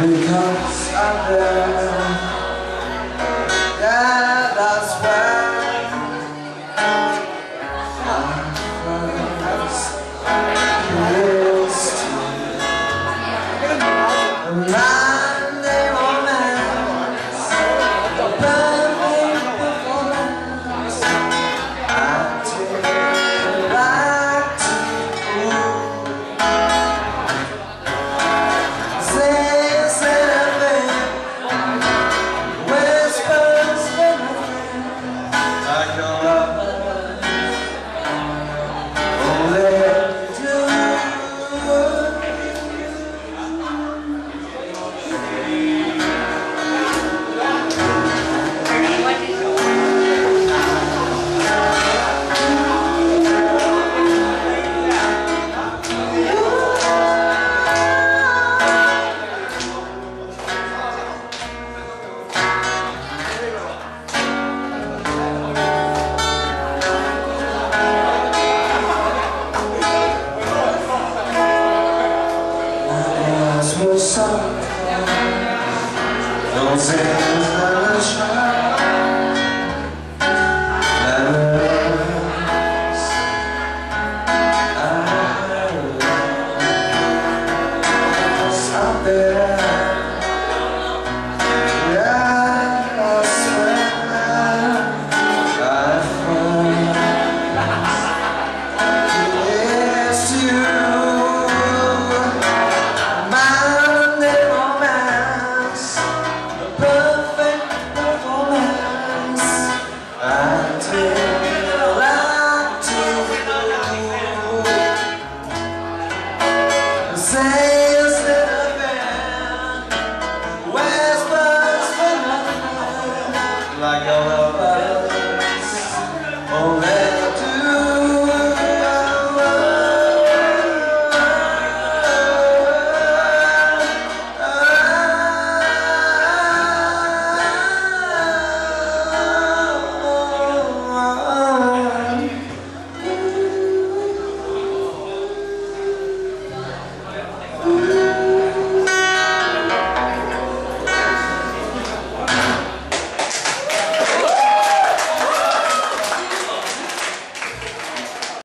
Because I'm there sol, não sei mais.